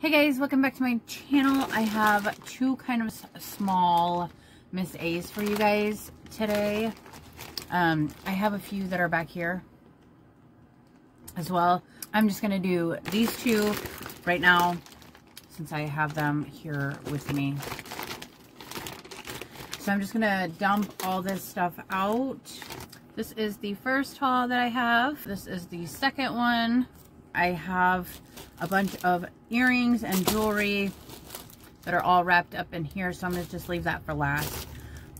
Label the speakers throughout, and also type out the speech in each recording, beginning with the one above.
Speaker 1: Hey guys, welcome back to my channel. I have two kind of small Miss A's for you guys today. Um, I have a few that are back here as well. I'm just going to do these two right now since I have them here with me. So I'm just going to dump all this stuff out. This is the first haul that I have. This is the second one. I have a bunch of earrings and jewelry that are all wrapped up in here. So I'm going to just leave that for last.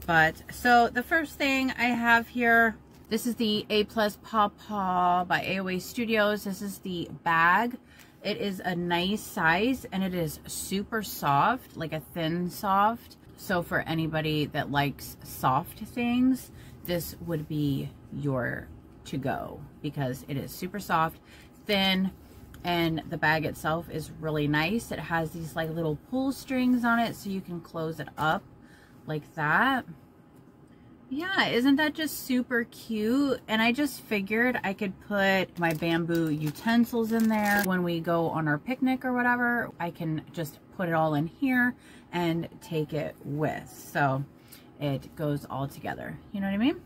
Speaker 1: But so the first thing I have here, this is the A Plus Paw Paw by AOA Studios. This is the bag. It is a nice size and it is super soft, like a thin soft. So for anybody that likes soft things, this would be your to go because it is super soft thin and the bag itself is really nice. It has these like little pull strings on it so you can close it up like that. Yeah, isn't that just super cute? And I just figured I could put my bamboo utensils in there when we go on our picnic or whatever. I can just put it all in here and take it with. So it goes all together. You know what I mean?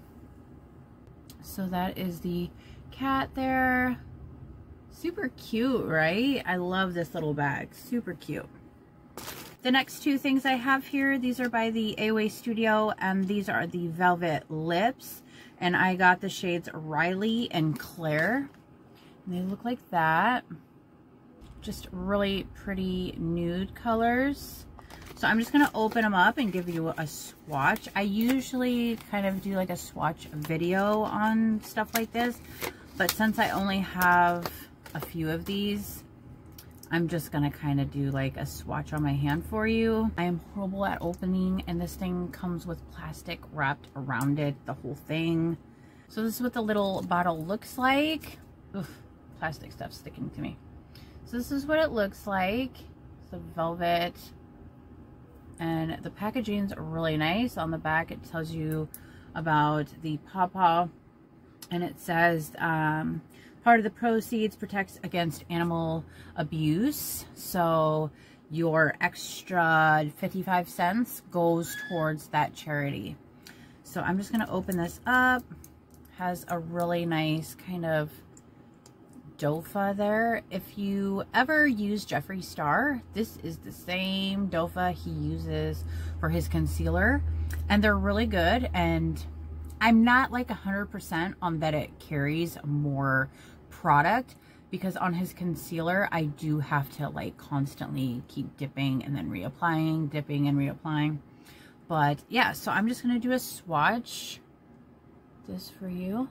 Speaker 1: So that is the cat there. Super cute, right? I love this little bag. Super cute. The next two things I have here, these are by the AOA Studio, and these are the Velvet Lips. And I got the shades Riley and Claire. And they look like that. Just really pretty nude colors. So I'm just going to open them up and give you a swatch. I usually kind of do like a swatch video on stuff like this. But since I only have a few of these. I'm just to kind of do like a swatch on my hand for you. I am horrible at opening and this thing comes with plastic wrapped around it, the whole thing. So this is what the little bottle looks like. Ugh, plastic stuff sticking to me. So this is what it looks like. It's the velvet. And the packaging's really nice. On the back it tells you about the pawpaw. And it says um, Part of the proceeds protects against animal abuse. So your extra 55 cents goes towards that charity. So I'm just going to open this up. Has a really nice kind of doe there. If you ever use Jeffree Star, this is the same doe he uses for his concealer. And they're really good. And I'm not like 100% on that it carries more product because on his concealer, I do have to like constantly keep dipping and then reapplying, dipping and reapplying. But yeah, so I'm just going to do a swatch this for you.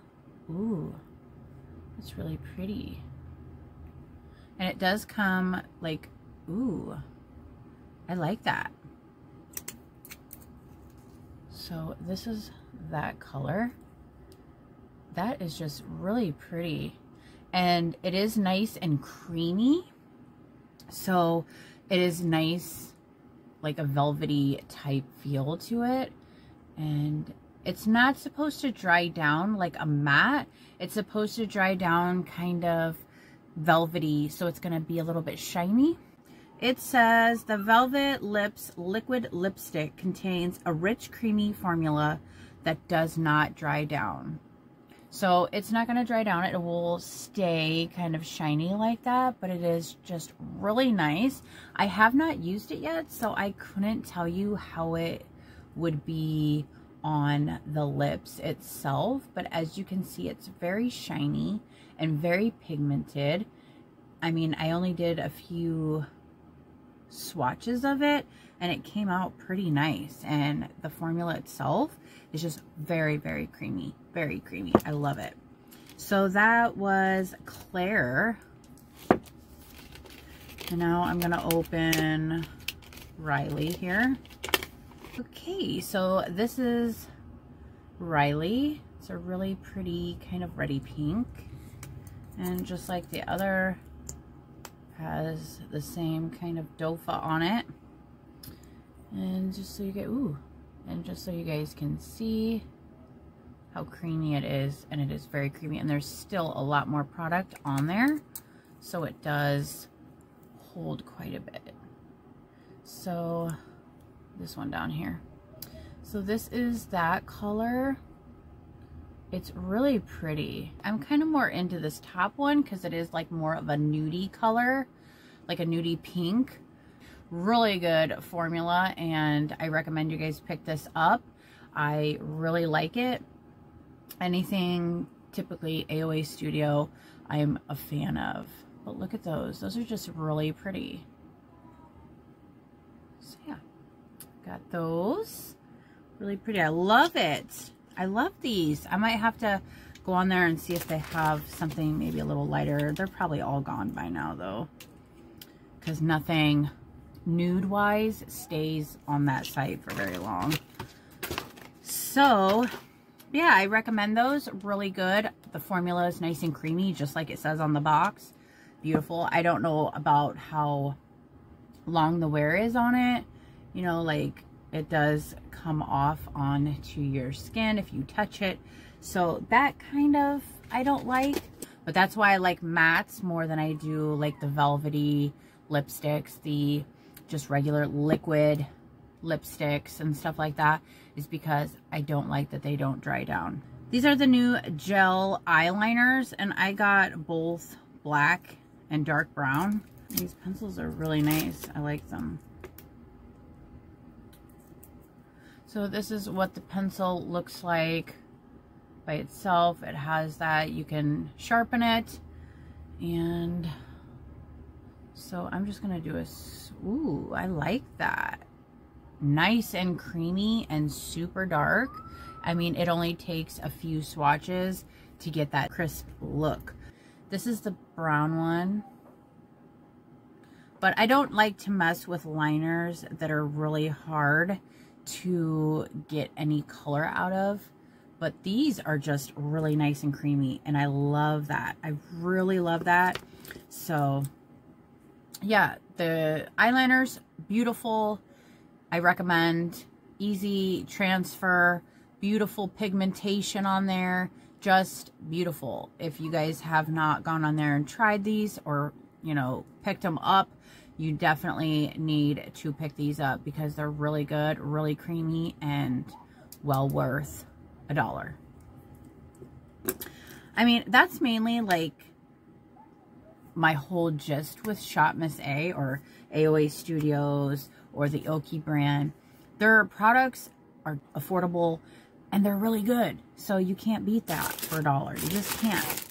Speaker 1: Ooh, it's really pretty. And it does come like, ooh, I like that. So this is that color. That is just really pretty and it is nice and creamy. So it is nice, like a velvety type feel to it. And it's not supposed to dry down like a matte. It's supposed to dry down kind of velvety, so it's going to be a little bit shiny. It says the Velvet Lips Liquid Lipstick contains a rich, creamy formula that does not dry down. So it's not going to dry down. It will stay kind of shiny like that, but it is just really nice. I have not used it yet, so I couldn't tell you how it would be on the lips itself. But as you can see, it's very shiny and very pigmented. I mean, I only did a few swatches of it and it came out pretty nice. And the formula itself is just very, very creamy. Very creamy. I love it. So that was Claire. And now I'm going to open Riley here. Okay, so this is Riley. It's a really pretty kind of ready pink. And just like the other, has the same kind of dofa on it. And just so you get, ooh, and just so you guys can see how creamy it is and it is very creamy and there's still a lot more product on there so it does hold quite a bit. So this one down here. So this is that color. It's really pretty. I'm kind of more into this top one because it is like more of a nudie color, like a nudie pink. Really good formula and I recommend you guys pick this up. I really like it. Anything typically AOA Studio I'm a fan of. But look at those. Those are just really pretty. So yeah, got those. Really pretty. I love it. I love these. I might have to go on there and see if they have something maybe a little lighter. They're probably all gone by now though. Because nothing nude-wise stays on that site for very long. So, yeah, I recommend those. Really good. The formula is nice and creamy, just like it says on the box. Beautiful. I don't know about how long the wear is on it. You know, like it does come off onto your skin if you touch it. So that kind of I don't like. But that's why I like mattes more than I do like the velvety lipsticks, the just regular liquid lipsticks and stuff like that is because I don't like that they don't dry down. These are the new gel eyeliners and I got both black and dark brown. These pencils are really nice. I like them. So this is what the pencil looks like by itself. It has that. You can sharpen it. And so I'm just going to do a... Ooh, I like that. Nice and creamy and super dark. I mean, it only takes a few swatches to get that crisp look. This is the brown one. But I don't like to mess with liners that are really hard to get any color out of. But these are just really nice and creamy. And I love that. I really love that. So, yeah. The eyeliners, beautiful. I recommend. Easy transfer. Beautiful pigmentation on there. Just beautiful. If you guys have not gone on there and tried these or, you know, picked them up, you definitely need to pick these up because they're really good, really creamy, and well worth a dollar. I mean, that's mainly like my whole gist with Shop Miss A or AOA Studios or the Oki brand. Their products are affordable and they're really good. So you can't beat that for a dollar. You just can't.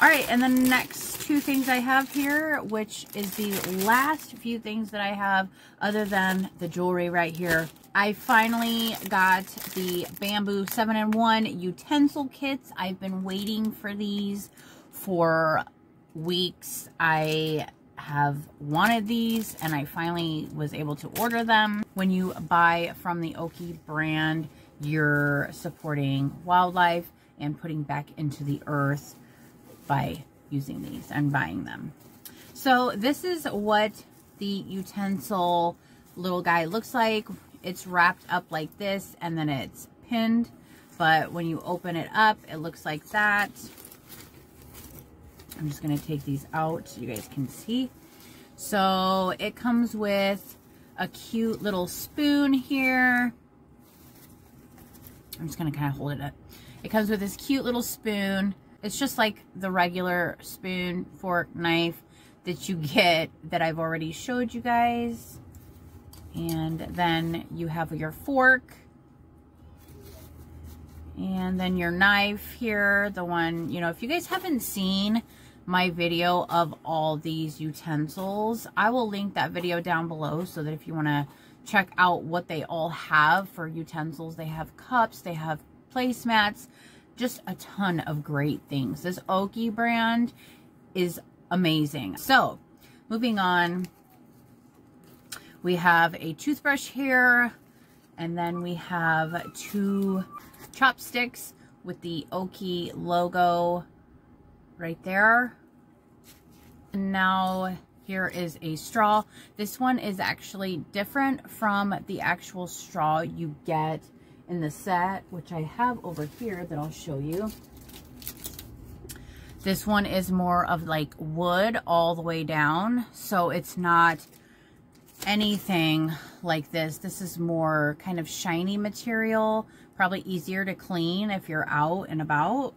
Speaker 1: All right, and the next two things I have here, which is the last few things that I have other than the jewelry right here. I finally got the Bamboo 7-in-1 utensil kits. I've been waiting for these for weeks. I have wanted these and I finally was able to order them. When you buy from the Oki brand, you're supporting wildlife and putting back into the earth by using these and buying them. So this is what the utensil little guy looks like. It's wrapped up like this and then it's pinned. But when you open it up, it looks like that. I'm just going to take these out so you guys can see. So it comes with a cute little spoon here. I'm just going to kind of hold it up. It comes with this cute little spoon. It's just like the regular spoon, fork, knife that you get that I've already showed you guys. And then you have your fork. And then your knife here, the one, you know, if you guys haven't seen my video of all these utensils, I will link that video down below so that if you want to check out what they all have for utensils, they have cups, they have placemats, just a ton of great things. This Oki brand is amazing. So, moving on, we have a toothbrush here, and then we have two chopsticks with the Oki logo right there. And now here is a straw. This one is actually different from the actual straw you get in the set, which I have over here that I'll show you. This one is more of like wood all the way down. So it's not anything like this. This is more kind of shiny material. Probably easier to clean if you're out and about.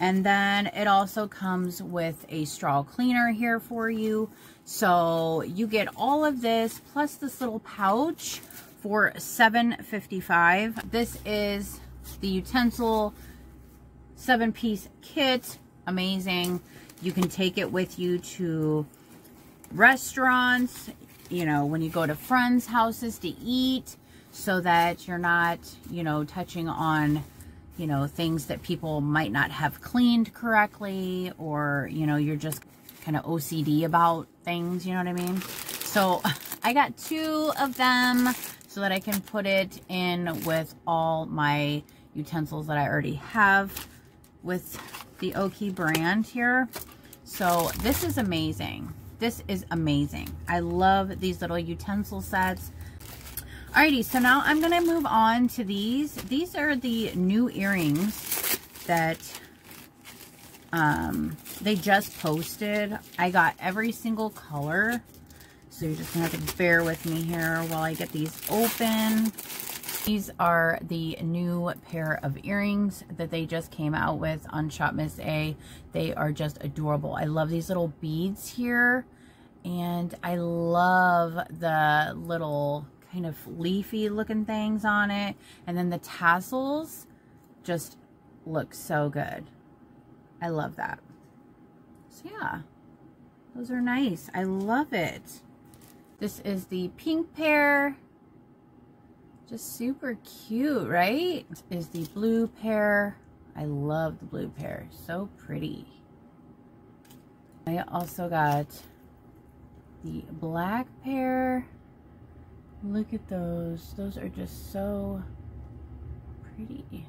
Speaker 1: And then it also comes with a straw cleaner here for you. So you get all of this plus this little pouch for $7.55. This is the utensil seven piece kit. Amazing. You can take it with you to restaurants, you know, when you go to friends' houses to eat so that you're not, you know, touching on you know, things that people might not have cleaned correctly or, you know, you're just kind of OCD about things, you know what I mean? So I got two of them so that I can put it in with all my utensils that I already have with the Oki brand here. So this is amazing. This is amazing. I love these little utensil sets. Alrighty, so now I'm going to move on to these. These are the new earrings that um, they just posted. I got every single color. So you're just going to have to bear with me here while I get these open. These are the new pair of earrings that they just came out with on Shop Miss A. They are just adorable. I love these little beads here. And I love the little kind of leafy looking things on it. And then the tassels just look so good. I love that. So yeah, those are nice. I love it. This is the pink pair. Just super cute, right? Is the blue pair. I love the blue pair. So pretty. I also got the black pair. Look at those. Those are just so pretty.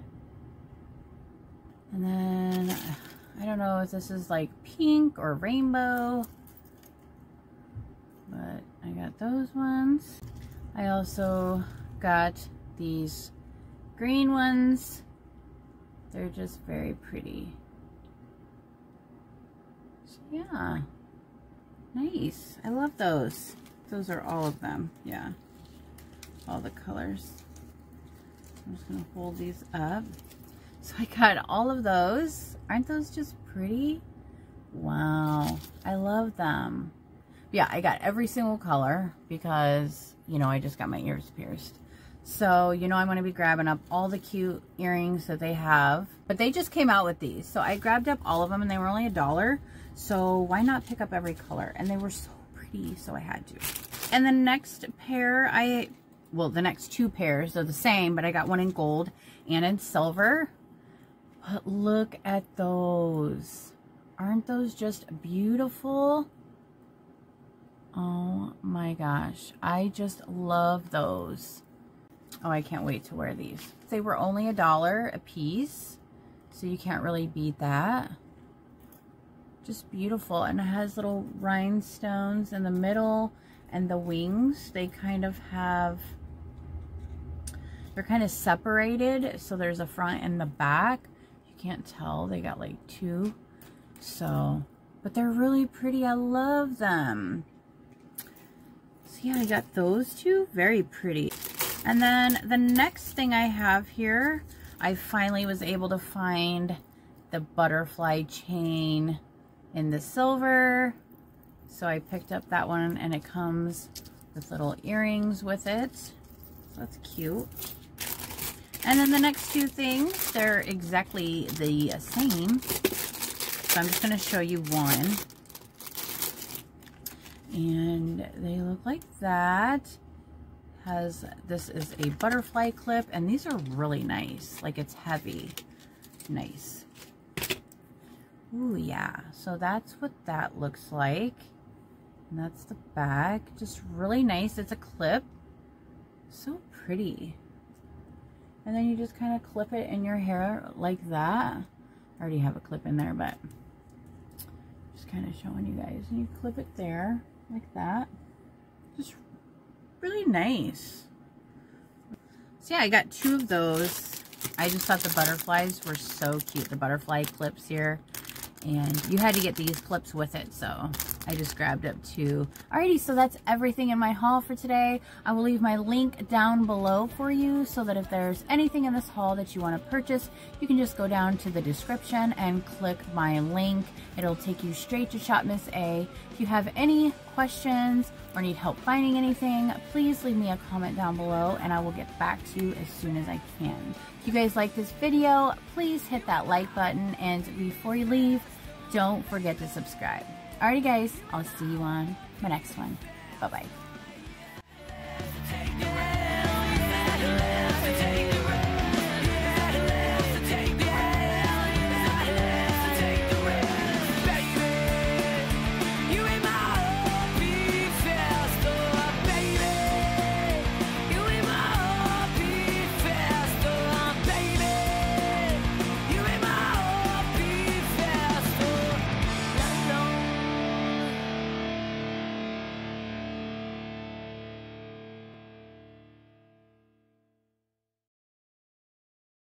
Speaker 1: And then, I don't know if this is like pink or rainbow. But I got those ones. I also got these green ones. They're just very pretty. So yeah. Nice. I love those. Those are all of them. Yeah all the colors. I'm just going to hold these up. So I got all of those. Aren't those just pretty? Wow. I love them. Yeah, I got every single color because, you know, I just got my ears pierced. So, you know, I'm going to be grabbing up all the cute earrings that they have. But they just came out with these. So I grabbed up all of them and they were only a dollar. So why not pick up every color? And they were so pretty, so I had to. And the next pair I well, the next two pairs are the same, but I got one in gold and in silver. But look at those. Aren't those just beautiful? Oh my gosh. I just love those. Oh, I can't wait to wear these. They were only a dollar a piece, so you can't really beat that. Just beautiful. And it has little rhinestones in the middle and the wings. They kind of have they're kind of separated, so there's a front and the back. You can't tell, they got like two. So, but they're really pretty. I love them. So yeah, I got those two. Very pretty. And then the next thing I have here, I finally was able to find the butterfly chain in the silver. So I picked up that one and it comes with little earrings with it. That's cute. And then the next two things, they're exactly the same. So I'm just going to show you one. And they look like that. Has This is a butterfly clip, and these are really nice. Like, it's heavy. Nice. Ooh, yeah. So that's what that looks like. And that's the back. Just really nice. It's a clip. So pretty. And then you just kind of clip it in your hair like that. I already have a clip in there, but just kind of showing you guys. And you clip it there like that. Just really nice. So yeah, I got two of those. I just thought the butterflies were so cute. The butterfly clips here. and you had to get these clips with it so I just grabbed up two. Alrighty so that's everything in my haul for today. I will leave my link down below for you so that if there's anything in this haul that you want to purchase you can just go down to the description and click my link. It'll take you straight to shop Miss A. If you have any questions or need help finding anything please leave me a comment down below and I will get back to you as soon as I can. If you guys like this video please hit that like button and before you leave don't forget to subscribe. Alrighty guys, I'll see you on my next one. Bye-bye.